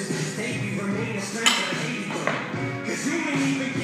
Thank this for we remain as friends at a Cause you ain't even